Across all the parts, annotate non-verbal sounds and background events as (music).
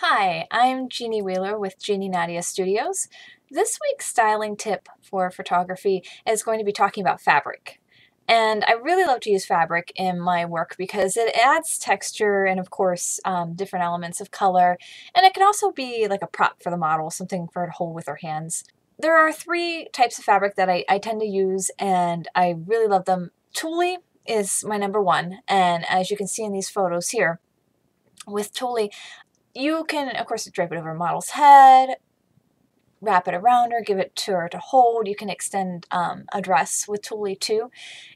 Hi, I'm Jeannie Wheeler with Jeannie Nadja Studios. This week's styling tip for photography is going to be talking about fabric. And I really love to use fabric in my work because it adds texture and, of course, um, different elements of color. And it can also be like a prop for the model, something for her to hold with her hands. There are three types of fabric that I, I tend to use, and I really love them. Tulle is my number one, and as you can see in these photos here, with tulle, you can, of course, drape it over a model's head, wrap it around her, give it to her to hold. You can extend um, a dress with tulle too.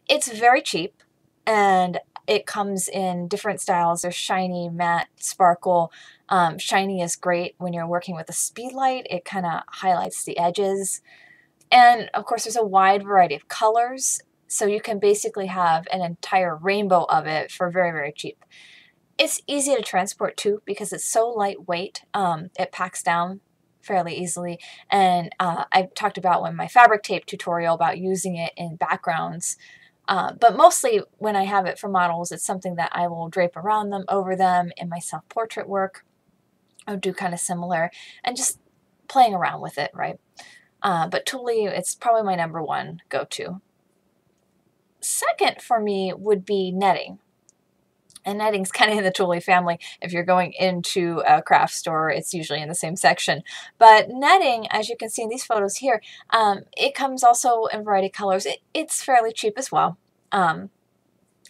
It's very cheap and it comes in different styles. There's shiny, matte, sparkle. Um, shiny is great when you're working with a speed light. It kind of highlights the edges. And of course, there's a wide variety of colors. So you can basically have an entire rainbow of it for very, very cheap. It's easy to transport too because it's so lightweight. Um, it packs down fairly easily. And uh, I talked about when my fabric tape tutorial about using it in backgrounds. Uh, but mostly when I have it for models, it's something that I will drape around them, over them in my self-portrait work. I'll do kind of similar and just playing around with it, right? Uh, but Tulle, it's probably my number one go-to. Second for me would be netting. And netting's (laughs) kind of in the Tulle family. If you're going into a craft store, it's usually in the same section. But netting, as you can see in these photos here, um, it comes also in variety of colors. It, it's fairly cheap as well. Um,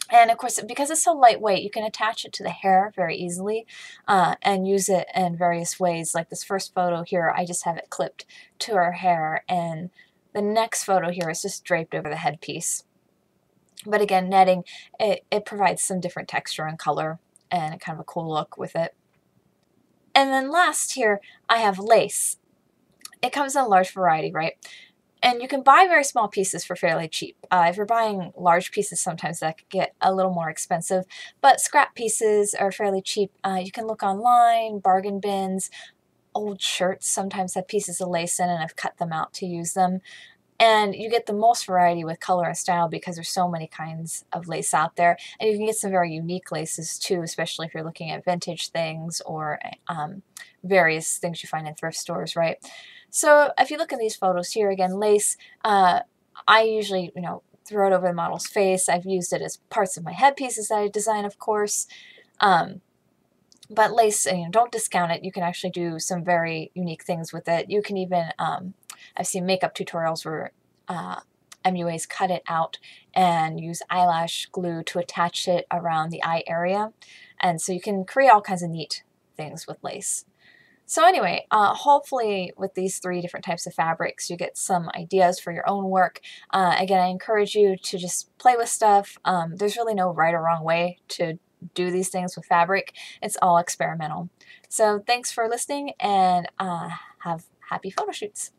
and of course, because it's so lightweight, you can attach it to the hair very easily uh, and use it in various ways. Like this first photo here, I just have it clipped to her hair. And the next photo here is just draped over the headpiece. But again, netting, it, it provides some different texture and color and kind of a cool look with it. And then last here, I have lace. It comes in a large variety, right? And you can buy very small pieces for fairly cheap. Uh, if you're buying large pieces, sometimes that could get a little more expensive, but scrap pieces are fairly cheap. Uh, you can look online, bargain bins, old shirts sometimes have pieces of lace in and I've cut them out to use them. And you get the most variety with color and style because there's so many kinds of lace out there. And you can get some very unique laces too, especially if you're looking at vintage things or um, various things you find in thrift stores, right? So if you look at these photos here, again, lace, uh, I usually, you know, throw it over the model's face. I've used it as parts of my headpieces that I design, of course. Um, but lace, you know, don't discount it. You can actually do some very unique things with it. You can even, um, I've seen makeup tutorials where uh, MUAs cut it out and use eyelash glue to attach it around the eye area. And so you can create all kinds of neat things with lace. So anyway, uh, hopefully with these three different types of fabrics, you get some ideas for your own work. Uh, again, I encourage you to just play with stuff. Um, there's really no right or wrong way to do these things with fabric. It's all experimental. So thanks for listening and uh, have happy photo shoots.